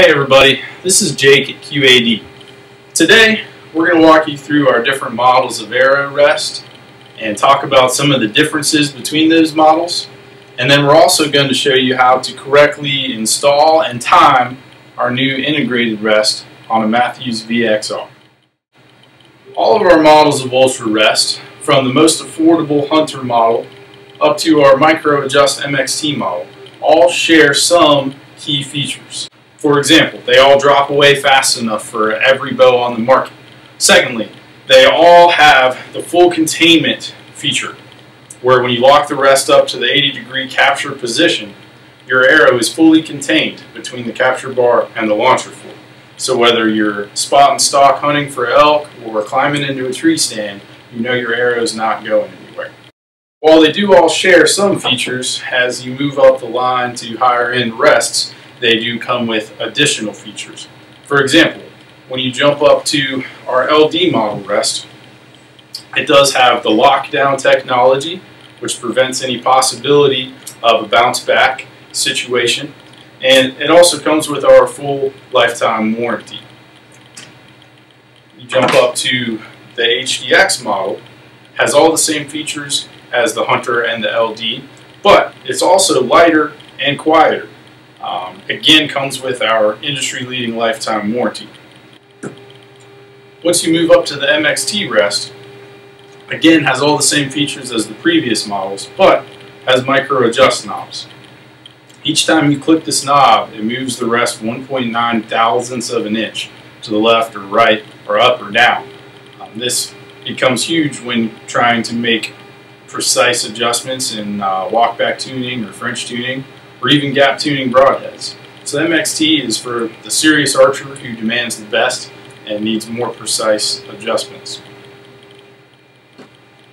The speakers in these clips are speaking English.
Hey everybody, this is Jake at QAD. Today we're going to walk you through our different models of Arrow Rest and talk about some of the differences between those models and then we're also going to show you how to correctly install and time our new integrated rest on a Mathews VXR. All of our models of Ultra Rest, from the most affordable Hunter model up to our Micro Adjust MXT model, all share some key features. For example, they all drop away fast enough for every bow on the market. Secondly, they all have the full containment feature, where when you lock the rest up to the 80 degree capture position, your arrow is fully contained between the capture bar and the launcher floor. So whether you're spot and stock hunting for elk or climbing into a tree stand, you know your arrow is not going anywhere. While they do all share some features, as you move up the line to higher end rests, they do come with additional features. For example, when you jump up to our LD model rest, it does have the lockdown technology, which prevents any possibility of a bounce back situation. And it also comes with our full lifetime warranty. You jump up to the HDX model, has all the same features as the Hunter and the LD, but it's also lighter and quieter. Um, again, comes with our industry-leading lifetime warranty. Once you move up to the MXT rest, again has all the same features as the previous models, but has micro adjust knobs. Each time you click this knob, it moves the rest 1.9 thousandths of an inch to the left or right or up or down. Um, this becomes huge when trying to make precise adjustments in uh, walkback tuning or French tuning or even gap tuning broadheads. So MXT is for the serious archer who demands the best and needs more precise adjustments.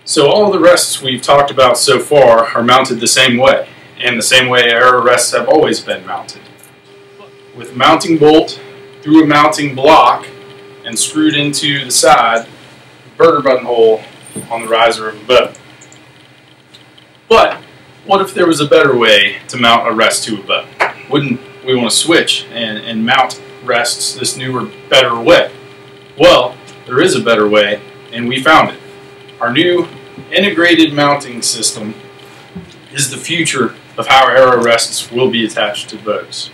So all the rests we've talked about so far are mounted the same way, and the same way arrow rests have always been mounted. With mounting bolt through a mounting block and screwed into the side, Berger button hole on the riser of a bow. But what if there was a better way to mount a rest to a bow? Wouldn't we want to switch and, and mount rests this newer, better way? Well, there is a better way, and we found it. Our new integrated mounting system is the future of how arrow rests will be attached to bows.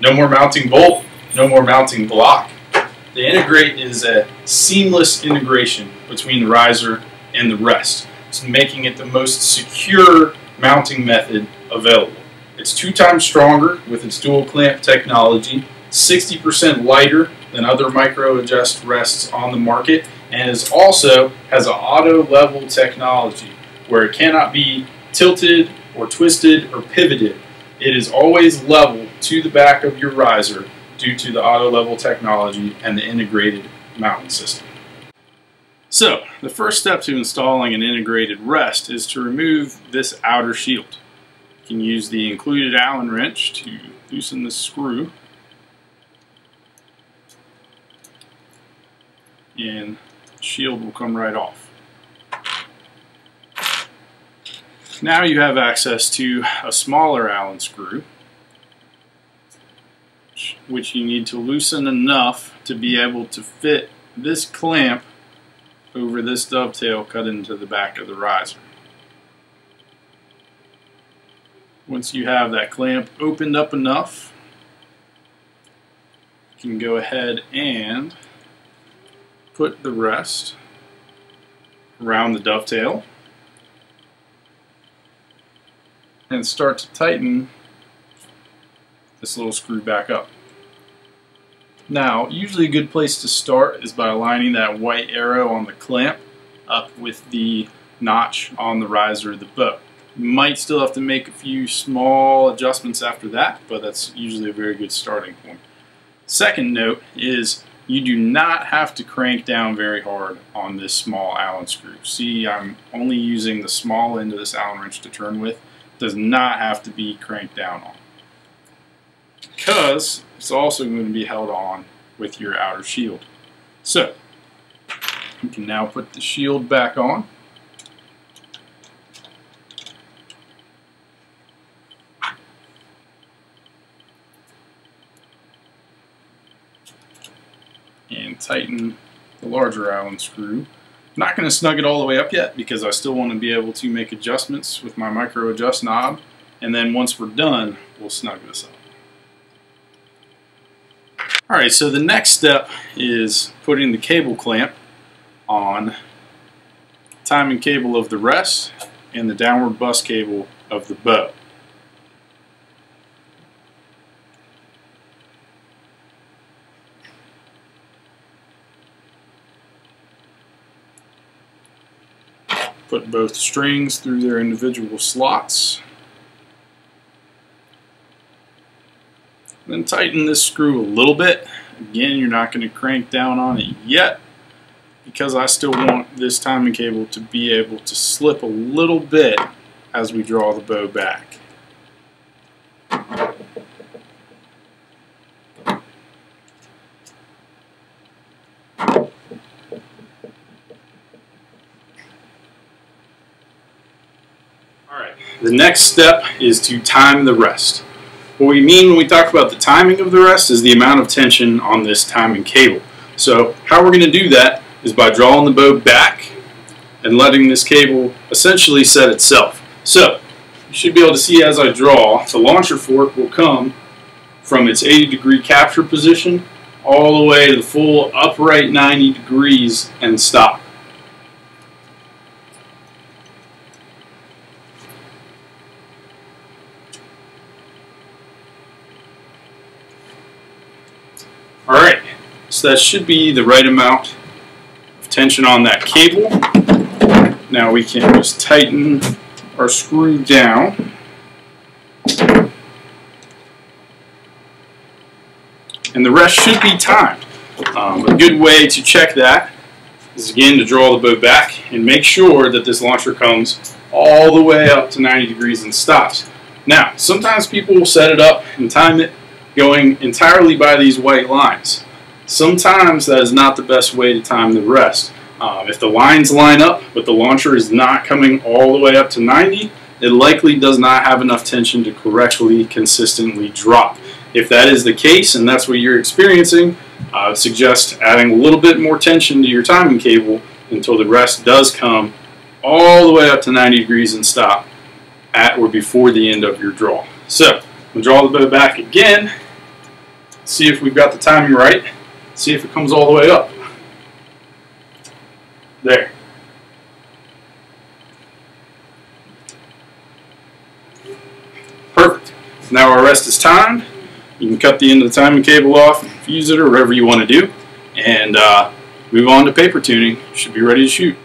No more mounting bolt, no more mounting block. The integrate is a seamless integration between the riser and the rest, so making it the most secure mounting method available. It's two times stronger with its dual clamp technology, 60% lighter than other micro adjust rests on the market, and is also has an auto level technology where it cannot be tilted or twisted or pivoted. It is always level to the back of your riser due to the auto level technology and the integrated mounting system. So, the first step to installing an integrated rest is to remove this outer shield. You can use the included Allen wrench to loosen the screw. And the shield will come right off. Now you have access to a smaller Allen screw which you need to loosen enough to be able to fit this clamp over this dovetail cut into the back of the riser. Once you have that clamp opened up enough, you can go ahead and put the rest around the dovetail and start to tighten this little screw back up. Now, usually a good place to start is by aligning that white arrow on the clamp up with the notch on the riser of the bow. You might still have to make a few small adjustments after that, but that's usually a very good starting point. Second note is you do not have to crank down very hard on this small Allen screw. See, I'm only using the small end of this Allen wrench to turn with. It does not have to be cranked down on because it's also going to be held on with your outer shield. So, you can now put the shield back on. and tighten the larger Allen screw. Not going to snug it all the way up yet because I still want to be able to make adjustments with my micro adjust knob and then once we're done we'll snug this up. Alright, so the next step is putting the cable clamp on timing cable of the rest and the downward bus cable of the bow. Put both strings through their individual slots. Then tighten this screw a little bit. Again, you're not going to crank down on it yet because I still want this timing cable to be able to slip a little bit as we draw the bow back. Alright, the next step is to time the rest. What we mean when we talk about the timing of the rest is the amount of tension on this timing cable. So how we're going to do that is by drawing the bow back and letting this cable essentially set itself. So you should be able to see as I draw, the launcher fork will come from its 80 degree capture position all the way to the full upright 90 degrees and stop. Alright, so that should be the right amount of tension on that cable. Now we can just tighten our screw down. And the rest should be timed. Um, a good way to check that is again to draw the bow back and make sure that this launcher comes all the way up to 90 degrees and stops. Now, sometimes people will set it up and time it going entirely by these white lines. Sometimes that is not the best way to time the rest. Um, if the lines line up, but the launcher is not coming all the way up to 90, it likely does not have enough tension to correctly, consistently drop. If that is the case and that's what you're experiencing, I would suggest adding a little bit more tension to your timing cable until the rest does come all the way up to 90 degrees and stop at or before the end of your draw. So, we'll draw the bow back again see if we've got the timing right, see if it comes all the way up. There. Perfect. Now our rest is timed. You can cut the end of the timing cable off fuse it or whatever you want to do. And uh, move on to paper tuning. Should be ready to shoot.